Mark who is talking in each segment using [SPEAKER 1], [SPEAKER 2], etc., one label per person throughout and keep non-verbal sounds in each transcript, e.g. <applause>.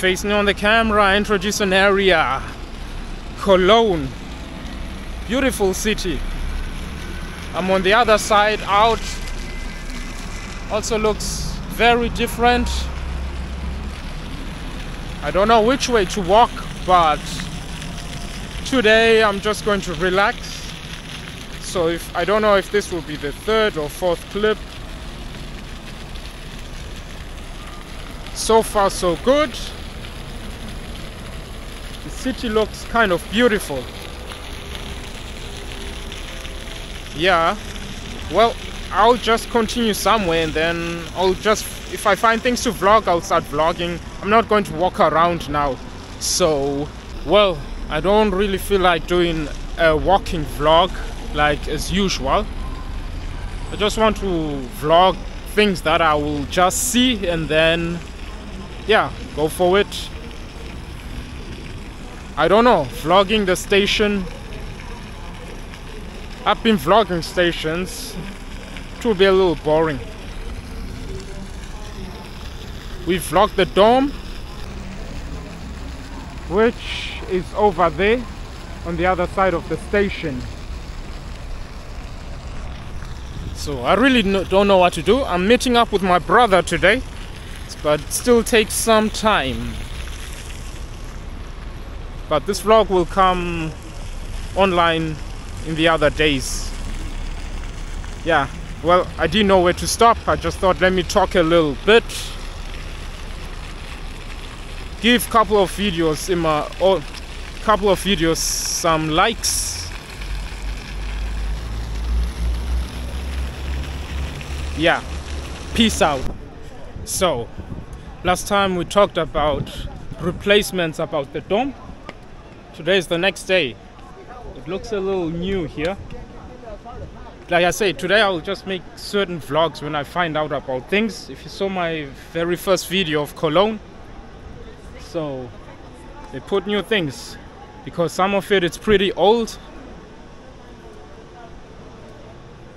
[SPEAKER 1] facing on the camera, introduce an area. Cologne. Beautiful city. I'm on the other side out. Also looks very different. I don't know which way to walk, but today I'm just going to relax. So if I don't know if this will be the third or fourth clip. So far so good. City looks kind of beautiful. Yeah. Well, I'll just continue somewhere and then I'll just if I find things to vlog, I'll start vlogging. I'm not going to walk around now. So, well, I don't really feel like doing a walking vlog like as usual. I just want to vlog things that I will just see and then, yeah, go for it. I don't know, vlogging the station. I've been vlogging stations. It will be a little boring. We vlogged the dome, which is over there on the other side of the station. So I really don't know what to do. I'm meeting up with my brother today, but still takes some time. But this vlog will come online in the other days. Yeah, well, I didn't know where to stop. I just thought let me talk a little bit. Give couple of videos in my oh, couple of videos some likes. Yeah, peace out. So, last time we talked about replacements about the dome. Today is the next day. It looks a little new here. Like I say, today I'll just make certain vlogs when I find out about things. If you saw my very first video of Cologne, so they put new things because some of it it's pretty old.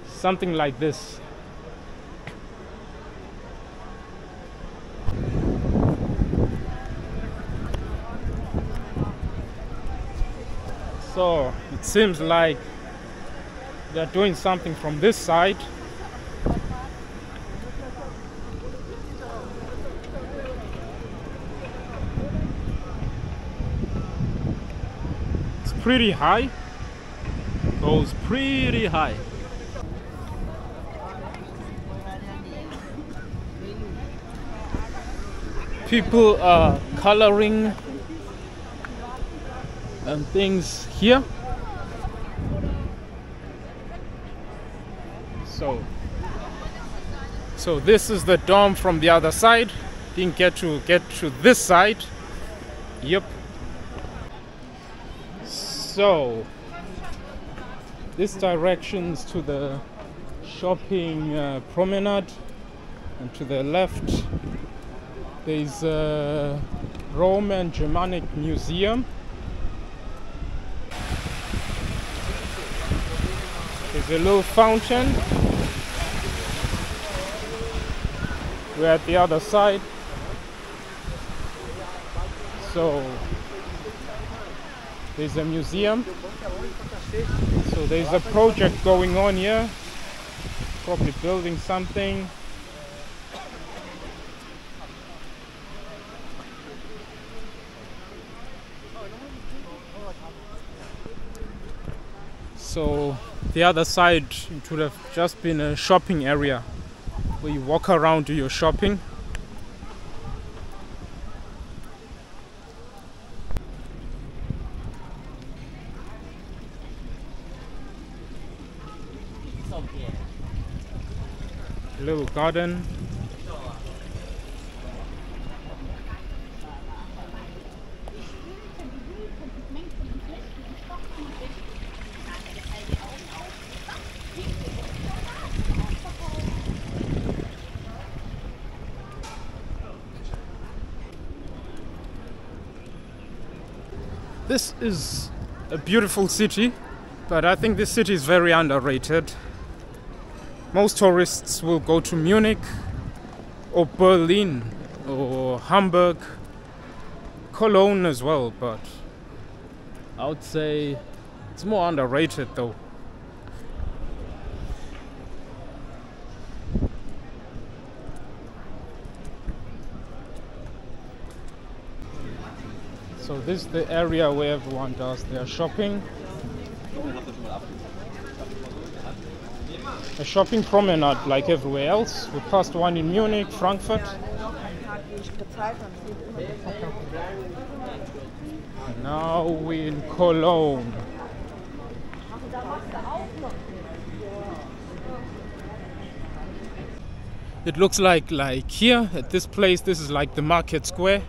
[SPEAKER 1] Something like this. So it seems like they're doing something from this side. It's pretty high. Goes pretty high. People are coloring and things here. So, so this is the dome from the other side. Didn't get to get to this side. Yep. So, this directions to the shopping uh, promenade, and to the left there's a Roman Germanic Museum. Little fountain. We're at the other side. So there's a museum. So there's a project going on here. Probably building something. So the other side it would have just been a shopping area where you walk around do your shopping. Little garden. This is a beautiful city, but I think this city is very underrated. Most tourists will go to Munich or Berlin or Hamburg Cologne as well, but I would say it's more underrated though. This is the area where everyone does their shopping. A shopping promenade like everywhere else. We passed one in Munich, Frankfurt. Now we're in Cologne. It looks like like here at this place this is like the market square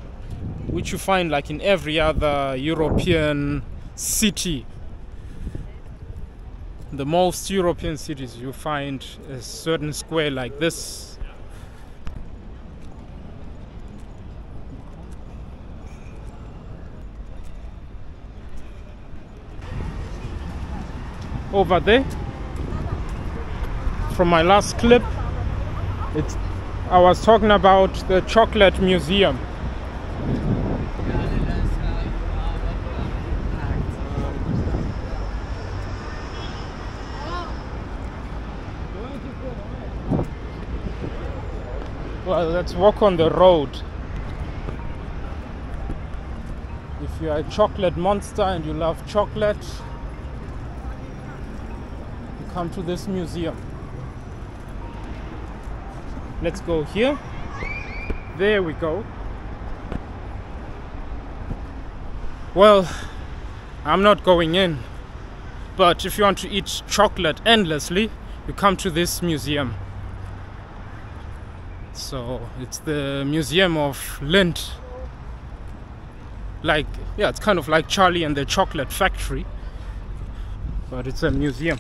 [SPEAKER 1] which you find like in every other European city. The most European cities you find a certain square like this. Over there, from my last clip, it's I was talking about the chocolate museum. Let's walk on the road. If you're a chocolate monster and you love chocolate, you come to this museum. Let's go here. There we go. Well, I'm not going in. But if you want to eat chocolate endlessly, you come to this museum. So it's the Museum of Lindt Like, yeah, it's kind of like Charlie and the Chocolate Factory, but it's a museum.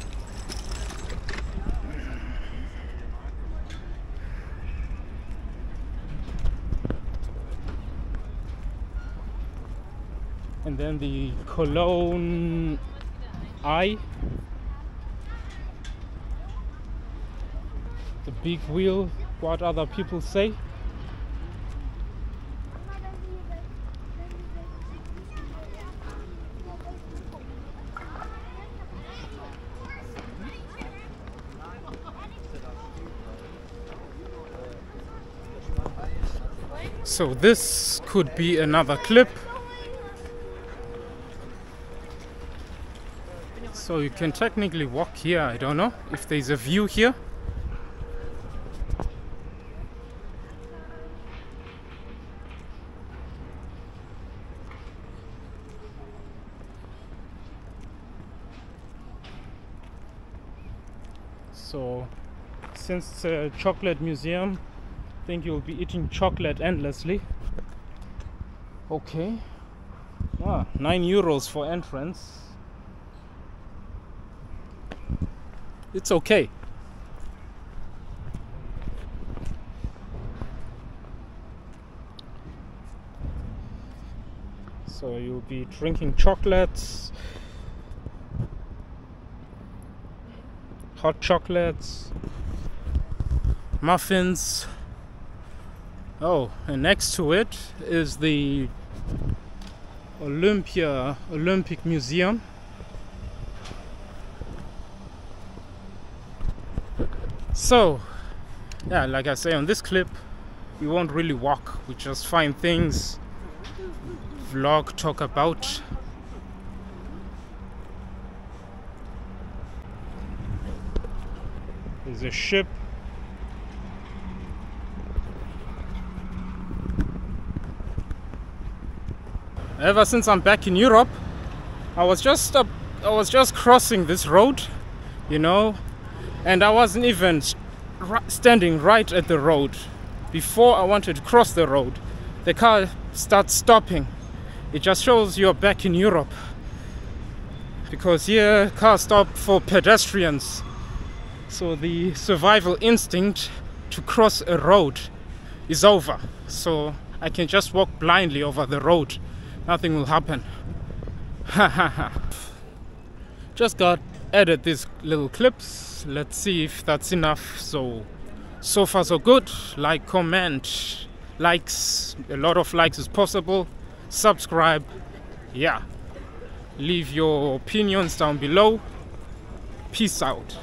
[SPEAKER 1] And then the Cologne Eye. The big wheel what other people say. So this could be another clip. So you can technically walk here, I don't know if there's a view here. So since it's a chocolate museum I think you'll be eating chocolate endlessly. Okay. Ah, 9 euros for entrance. It's okay. So you'll be drinking chocolates hot chocolates, muffins. Oh, and next to it is the Olympia Olympic Museum. So, yeah, like I say on this clip, we won't really walk, we just find things, vlog, talk about There's a ship. Ever since I'm back in Europe, I was just up, I was just crossing this road, you know, and I wasn't even standing right at the road. Before I wanted to cross the road, the car starts stopping. It just shows you're back in Europe. Because here, cars stop for pedestrians so the survival instinct to cross a road is over. So I can just walk blindly over the road. Nothing will happen. <laughs> just got added these little clips. Let's see if that's enough. So so far so good. Like, comment, likes. A lot of likes is possible. subscribe yeah leave your opinions down below peace out